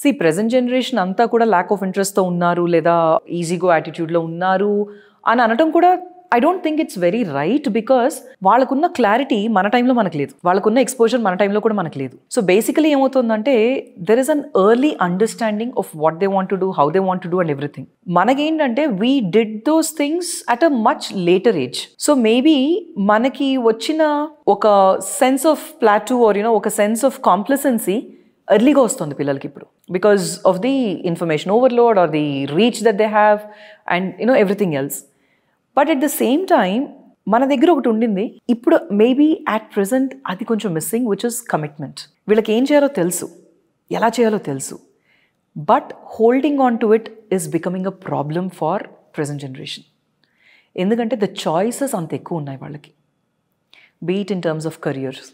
C present generation అంతా కూడా lack of ఇంట్రెస్ట్తో ఉన్నారు లేదా ఈజీగో యాటిట్యూడ్లో ఉన్నారు అని అనటం కూడా I don't think it's very right because వాళ్ళకున్న క్లారిటీ మన టైంలో మనకు లేదు. వాళ్ళకున్న ఎక్స్పోజర్ మన టైంలో కూడా మనకు లేదు. సో బేసికలీ ఏమవుతుందంటే there is an early understanding of what they want to do how they want to do and everything మనకేంటంటే we did those things at a much later age so maybe మనకి వచ్చిన ఒక sense of plateau or you know ఒక sense of complacency ఎర్లీగా వస్తుంది పిల్లలకి ఇప్పుడు. Because of the information overload or the reach that they have and you know everything else but at the same time మన దగ్గర ఒకటి ఉండింది. ఇప్పుడు మేబీ అట్ ప్రజెంట్ అది కొంచెం మిస్సింగ్ విచ్ ఇస్ కమిట్మెంట్ వీళ్ళకి ఏం చేయాలో తెలుసు. ఎలా చేయాలో తెలుసు. But holding on to it is becoming a problem for present generation ఎందుకంటే ద చాయిసెస్ అంత ఎక్కువ ఉన్నాయి వాళ్ళకి. Be it in terms of careers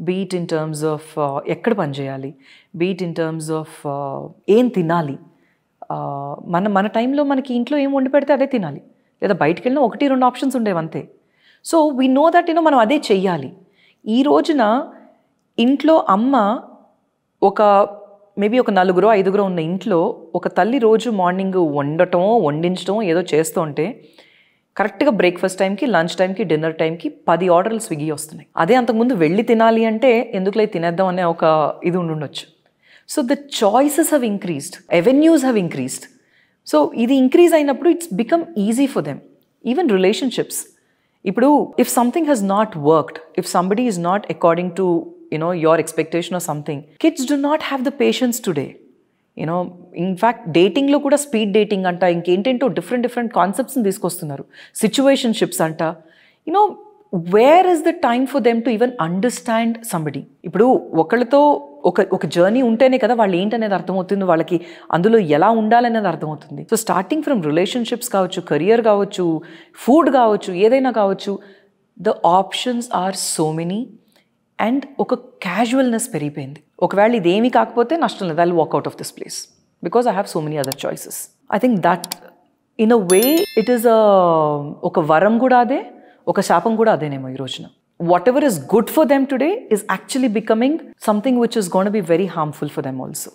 be it in terms of ఎక్కడ పని చేయాలి? బీట్ ఇన్ టర్మ్స్ ఆఫ్ ఏం తినాలి? మన మన టైంలో మనకి ఇంట్లో ఏం వండి పెడితే అదే తినాలి. లేదా బయటికి వెళ్ళినా ఒకటి రెండు ఆప్షన్స్ ఉండేవి అంతే. So we know that you know మనం అదే చెయ్యాలి. ఈ రోజున ఇంట్లో అమ్మ ఒక మేబీ ఒక నలుగురు ఐదుగురు ఉన్న ఇంట్లో ఒక తల్లి రోజు మార్నింగ్ వండటం వండించడం ఏదో చేస్తూ ఉంటే కరెక్ట్గా బ్రేక్ఫాస్ట్ టైంకి లంచ్ టైంకి డిన్నర్ టైంకి పది ఆర్డర్లు స్విగ్గీ వస్తున్నాయి. అదే అంతకుముందు వెళ్ళి తినాలి అంటే ఎందుకులే తినేద్దాం అనే ఒక ఇది ఉండుండొచ్చు. So the choices have increased avenues have increased so ఇది ఇంక్రీజ్ అయినప్పుడు it's become easy for them even relationships ఇప్పుడు if something has not worked if somebody is not according to you know your expectation of something kids do not have the patience today you know in fact డేటింగ్లో కూడా speed dating అంట ఇంకేంటేంటో different different కాన్సెప్ట్స్ని తీసుకొస్తున్నారు. Situationships అంట. You know where is the time for them to even understand somebody ఇప్పుడు ఒకళ్ళతో ఒక ఒక journey ఉంటేనే కదా వాళ్ళు ఏంటనేది అర్థమవుతుంది వాళ్ళకి అందులో ఎలా ఉండాలనేది అర్థమవుతుంది. సో స్టార్టింగ్ ఫ్రమ్ రిలేషన్షిప్స్ కావచ్చు కెరియర్ కావచ్చు ఫుడ్ కావచ్చు ఏదైనా కావచ్చు the options are so many and ఒక క్యాజువల్నెస్ పెరిగిపోయింది. ఒకవేళ ఇదేమీ కాకపోతే నష్టం లేదు. I walk out of this place because I have so many other choices I think that in a way it is ఒక వరం కూడా అదే ఒక శాపం కూడా అదేనేమో ఈ రోజున. Whatever is good for them today is actually becoming something which is gonna be very harmful for them also